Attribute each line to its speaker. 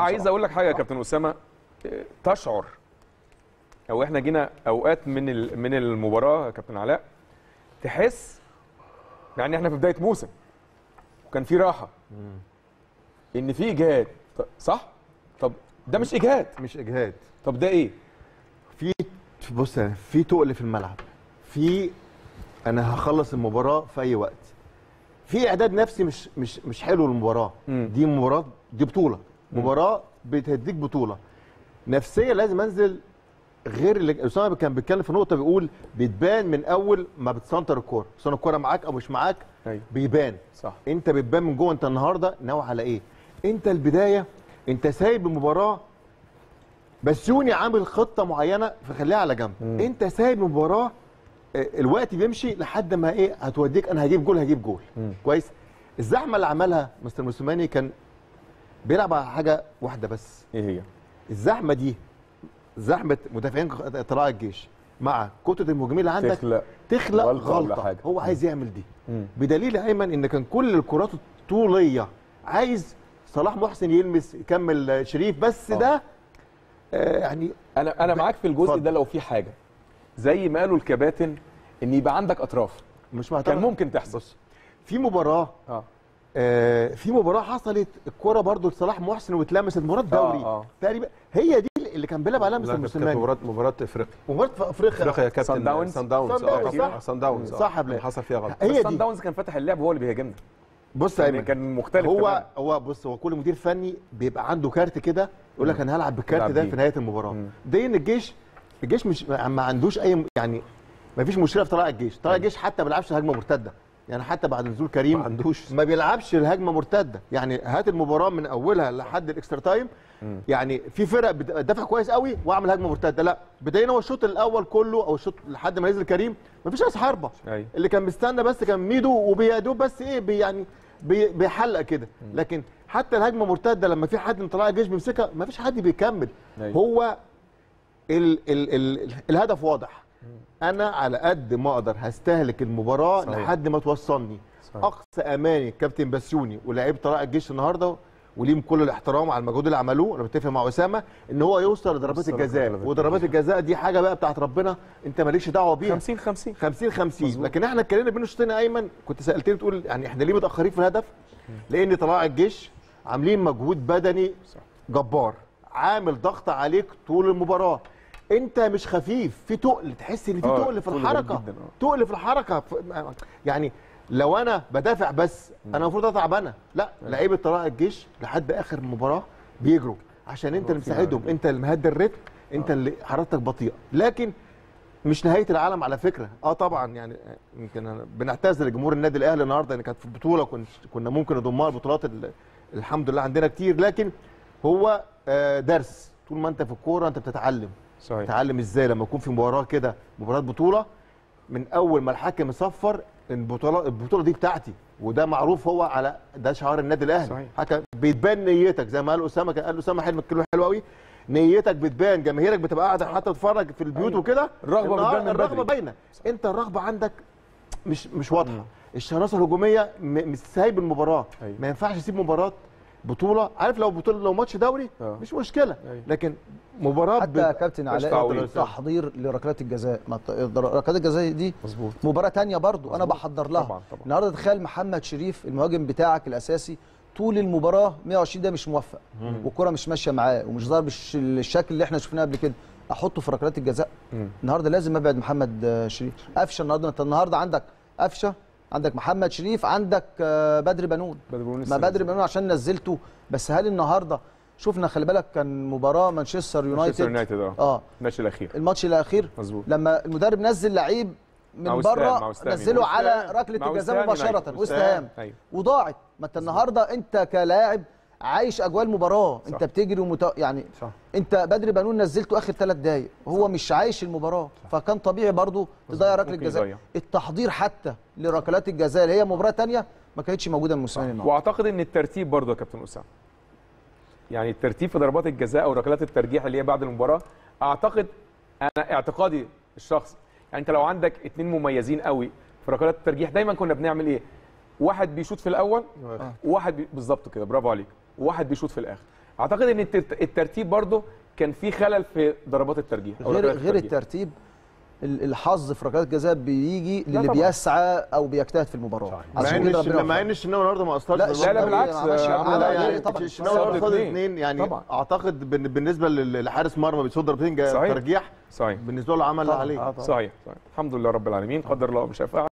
Speaker 1: عايز أقول لك حاجة يا كابتن أسامة. تشعر. أو إحنا جينا أوقات من من المباراة يا كابتن علاء تحس يعني إحنا في بداية موسم وكان في راحة. إن في إجهاد. صح؟ طب ده مش إجهاد.
Speaker 2: مش إجهاد.
Speaker 1: طب ده إيه؟
Speaker 2: في بص في تقل في الملعب. في أنا هخلص المباراة في أي وقت. في إعداد نفسي مش مش مش حلو
Speaker 1: للمباراة.
Speaker 2: دي مباراة دي بطولة. مباراة بتديك بطولة. نفسيه لازم أنزل غير اللي أسامة كان بيتكلم في نقطة بيقول بتبان من أول ما بتسنتر الكورة. سواء الكورة معاك أو مش معاك
Speaker 1: أيوه.
Speaker 2: بيبان.
Speaker 1: صح.
Speaker 2: أنت بتبان من جوه أنت النهارده ناوي على إيه؟ أنت البداية. أنت سايب المباراة. بسيوني عامل خطة معينة فخليها على جنب.
Speaker 1: مم.
Speaker 2: أنت سايب المباراة. آه، الوقت بيمشي لحد ما إيه؟ هتوديك. أنا هجيب جول هجيب جول.
Speaker 1: مم.
Speaker 2: كويس. الزحمة اللي عملها مستر موسيماني كان بيلعب على حاجة واحدة بس.
Speaker 1: إيه هي؟
Speaker 2: الزحمة دي زحمة مدافعين طلائع الجيش. مع كتلة المهاجمين اللي عندك
Speaker 1: تخلق.
Speaker 2: تخلق
Speaker 1: غلطة. حاجة.
Speaker 2: هو عايز يعمل دي.
Speaker 1: مم.
Speaker 2: بدليل أيمن إن كان كل الكرات الطولية عايز صلاح محسن يلمس يكمل شريف بس
Speaker 1: آه.
Speaker 2: ده آه يعني
Speaker 1: أنا أنا معاك في الجزء
Speaker 2: اتفضل.
Speaker 1: ده لو في حاجة. زي ما قالوا الكباتن إن يبقى عندك أطراف.
Speaker 2: مش معترض
Speaker 1: كان ممكن تحصل.
Speaker 2: بص في مباراة
Speaker 1: آه.
Speaker 2: آه في مباراة حصلت الكره برضو لصلاح محسن واتلمست مباراة دوري
Speaker 1: آه.
Speaker 2: تقريبا هي دي اللي كان بيلعب عليها مستر موسيماني
Speaker 3: مباراه مباراة إفريقيا
Speaker 2: مباراة في إفريقيا
Speaker 3: إفريقيا يا كابتن
Speaker 1: صن داونز؟
Speaker 3: صن داونز
Speaker 2: صن داونز،
Speaker 3: آه،
Speaker 2: صح؟
Speaker 3: داونز آه.
Speaker 2: صح.
Speaker 3: اللي حصل فيها غلط
Speaker 2: هي
Speaker 1: سان داونز كان فاتح اللعب هو اللي بيهاجمنا
Speaker 2: بص يا
Speaker 1: يعني
Speaker 2: أيمن
Speaker 1: كان مختلف
Speaker 2: هو
Speaker 1: تماماً.
Speaker 2: هو بص هو كل مدير فني بيبقى عنده كارت كده يقول لك أنا هلعب بالكارت
Speaker 1: يلعب
Speaker 2: ده. في نهاية
Speaker 1: المباراة.
Speaker 2: ده إن الجيش الجيش مش ما عندوش أي يعني ما فيش مشكلة في طلائع الجيش طلائع الجيش حتى ما بيلعبش هجمة مرتدة يعني حتى بعد نزول كريم
Speaker 3: ما عندوش.
Speaker 2: ما بيلعبش الهجمة مرتدة. يعني هات المباراة من أولها لحد ال extra
Speaker 1: time.
Speaker 2: يعني في فرق بتدافع كويس قوي وأعمل هجمة مرتدة. لا بداينا هو الشوط الأول كله أو الشوط لحد ما نزل كريم ما فيش راس
Speaker 1: حربة.
Speaker 2: اللي كان بيستنى بس كان ميدو وبيدوب بس إيه بي يعني بي بيحلق كده. لكن حتى الهجمة مرتدة لما في حد من طلائع الجيش بيمسكها ما فيش حد بيكمل. هو ال ال ال الهدف واضح. أنا على قد ما أقدر هستهلك المباراة
Speaker 1: صحيح.
Speaker 2: لحد ما توصلني.
Speaker 1: صحيح.
Speaker 2: أقصى أماني كابتن بسيوني ولاعيب طلائع الجيش النهارده وليهم كل الاحترام على المجهود اللي عملوه. أنا متفق مع أسامة إن هو يوصل لضربات الجزاء. وضربات الجزاء. دي حاجة بقى بتاعت ربنا. أنت مالكش دعوة بيها.
Speaker 1: 50 50
Speaker 2: 50 50
Speaker 1: مظبوط.
Speaker 2: لكن إحنا اتكلمنا بين الشوطين أيمن. كنت سألتني تقول يعني إحنا ليه متأخرين في الهدف؟ لأن طلائع الجيش عاملين مجهود بدني. جبار. عامل ضغط عليك طول المباراة. انت مش خفيف في تقل تحس ان في
Speaker 1: آه،
Speaker 2: تقل في
Speaker 1: الحركة. آه.
Speaker 2: تقل في الحركة يعني لو أنا بدافع بس أنا المفروض اتعب أنا. لا لعيبة طلائع الجيش لحد آخر المباراه بيجروا عشان انت اللي مساعدهم انت اللي مهدي الريتم انت اللي حركتك بطيئة. لكن مش نهاية العالم على فكرة. آه طبعا يعني يمكن بنعتذر لجمهور النادي الأهلي النهارده إن كانت في بطولة كنا ممكن نضمها البطولات ال- الحمد لله عندنا كتير. لكن هو آه، درس. طول ما أنت في الكورة أنت بتتعلم.
Speaker 1: صحيح.
Speaker 2: تتعلم إزاي لما يكون في مباراة كده مباراة بطولة من أول ما الحكم يصفر البطولة البطولة دي بتاعتي وده معروف هو على ده شعار النادي
Speaker 1: الأهلي.
Speaker 2: حكم بيتبان نيتك زي ما قال أسامة كان قال أسامة حلم كلمه حلوة قوي نيتك بتبان جماهيرك بتبقى قاعدة حتى تتفرج في البيوت
Speaker 1: أيوة.
Speaker 2: وكده.
Speaker 1: الرغبة
Speaker 2: النهار-
Speaker 1: بتبان الرغبة.
Speaker 2: باينة. انت الرغبة عندك مش مش واضحة. الشراسة الهجومية سايب المباراة.
Speaker 1: أيوة.
Speaker 2: ما ينفعش يسيب مباراة بطولة. عارف لو بطولة لو ماتش دوري
Speaker 1: آه.
Speaker 2: مش مشكلة.
Speaker 1: أيوة.
Speaker 2: لكن مباراة
Speaker 4: حتى يا كابتن علاء. تحضير لركلات الجزاء. ركلات الجزاء دي
Speaker 1: مظبوط.
Speaker 4: مباراة تانية برضو أنا بحضر لها.
Speaker 1: طبعاً، طبعاً.
Speaker 4: النهارده تخيل محمد شريف المهاجم بتاعك الأساسي طول المباراة 120 ده مش موفق. والكرة مش ماشية معاه ومش ظاهر بالش- الشكل اللي إحنا شفناه قبل كده. أحطه في ركلات الجزاء. النهارده لازم أبعد محمد شريف. قفشة النهارده. انت النهارده عندك قفشة؟ عندك محمد شريف عندك آه، بدر بنون.
Speaker 1: بدر بنون
Speaker 4: ما بدر بنون عشان نزلته بس هل النهارده شفنا خلي بالك كان مباراة مانشستر
Speaker 1: مانشستر
Speaker 4: يونايتد
Speaker 1: يونايتد آه.
Speaker 4: آه.
Speaker 1: الماتش الأخير.
Speaker 4: الماتش الأخير.
Speaker 1: مظبوط.
Speaker 4: لما المدرب نزل لعيب من بره. نزله على.
Speaker 1: ركلة
Speaker 4: الجزاء مباشرة
Speaker 1: يونايتد.
Speaker 4: هام.
Speaker 1: أيوه.
Speaker 4: وضاعت. ما أنت النهارده أنت كلاعب عايش اجواء المباراه أنت بتجري ومت... يعني
Speaker 3: صح.
Speaker 4: أنت بدري بنون نزلته آخر ثلاث دقائق هو مش عايش المباراة. فكان طبيعي برضو تضيع ركلة
Speaker 1: يضيع.
Speaker 4: التحضير حتى لركلات الجزاء اللي هي مباراة ثانية ما كانتش موجودة من موسيماني النهارده
Speaker 1: وأعتقد إن الترتيب برضه يا كابتن أسامة. يعني الترتيب في ضربات الجزاء أو ركلات الترجيح اللي هي بعد المباراة أعتقد أنا اعتقادي الشخصي يعني أنت لو عندك اتنين مميزين قوي في ركلات الترجيح دايما كنا بنعمل إيه؟ واحد بيشوط في الأول وواحد بي... بالظبط كده. برافو عليك. وواحد بيشوط في الآخر أعتقد إن الترت- الترتيب برضه كان في خلل في ضربات الترجيح أو
Speaker 4: غير غير. الترتيب ال- الحظ في ركلات الجزاء بيجي للي
Speaker 1: طبعاً.
Speaker 4: بيسعى أو بيجتهد في المباراة
Speaker 2: مع
Speaker 4: عشان
Speaker 2: إن
Speaker 4: كده
Speaker 2: مع. إن الشناوي النهارده ما أثرش
Speaker 4: لا،
Speaker 1: لا لا. بالعكس آه،
Speaker 2: لا يعني
Speaker 4: طبعاً.
Speaker 2: الشناوي قصاد
Speaker 1: اتنين.
Speaker 2: اثنين يعني
Speaker 1: طبعاً.
Speaker 2: أعتقد بن- بالنسبة لحارس مرمى بيصد ضربتين. ترجيح
Speaker 1: صحيح
Speaker 2: بالنسبة له عمل اللي. عليه
Speaker 4: آه،.
Speaker 1: صحيح صحيح الحمد لله رب العالمين قدر الله ما شاء فعل